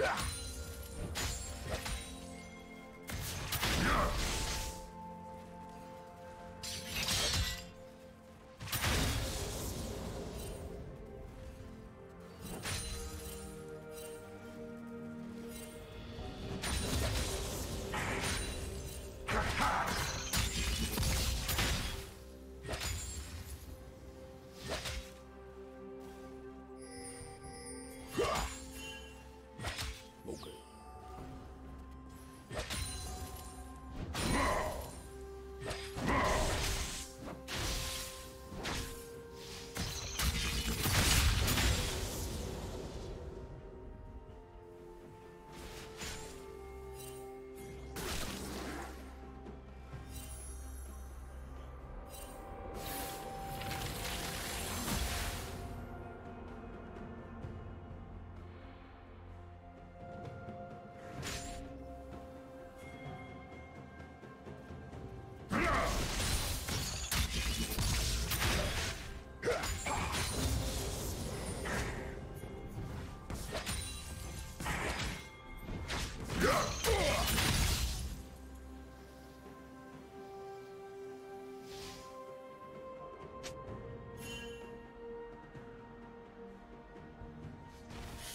Yeah!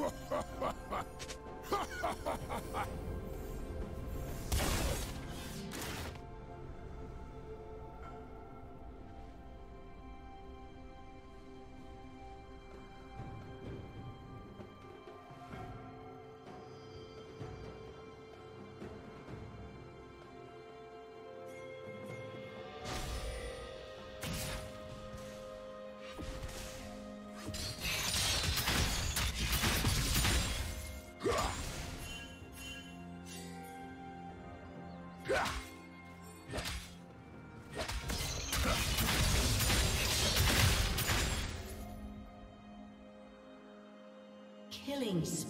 Ha ha ha ha! Killing spree.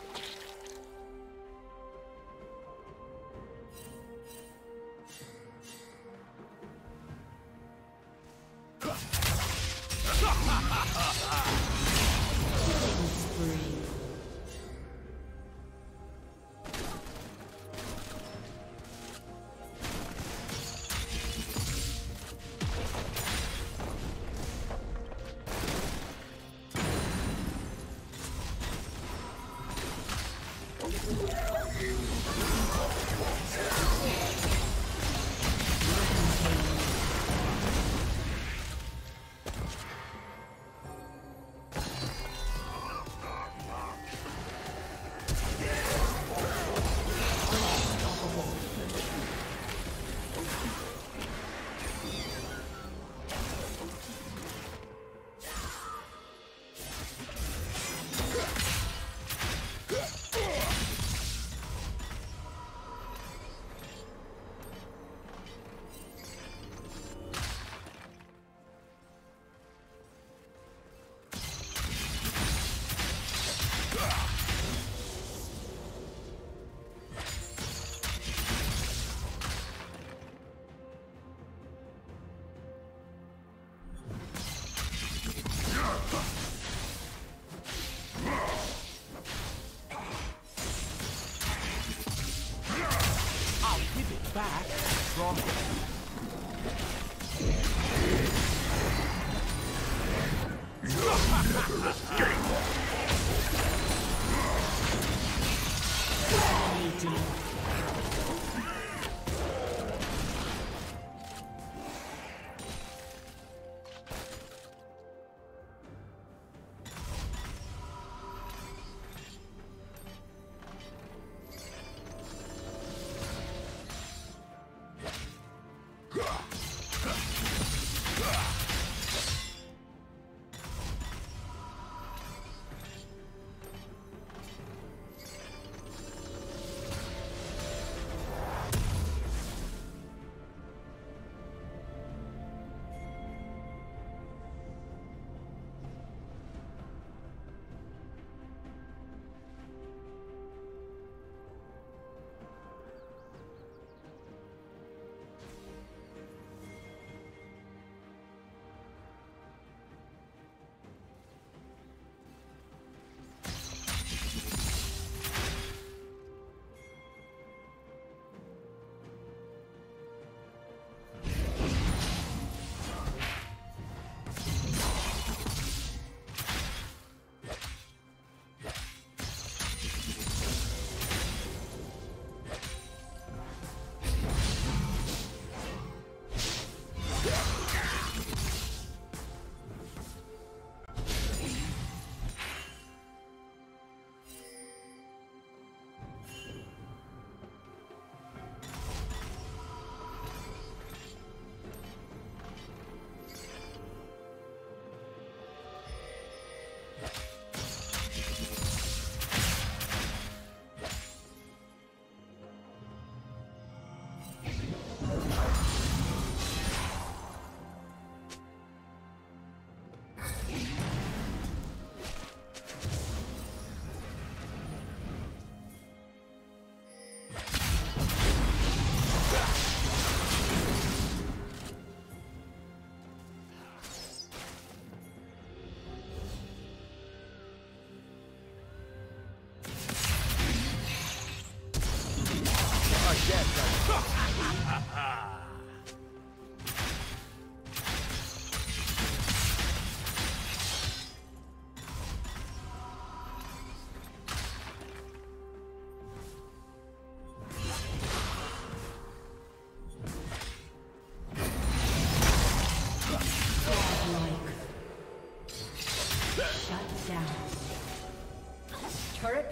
ぞ。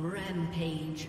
Rampage.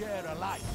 share alike.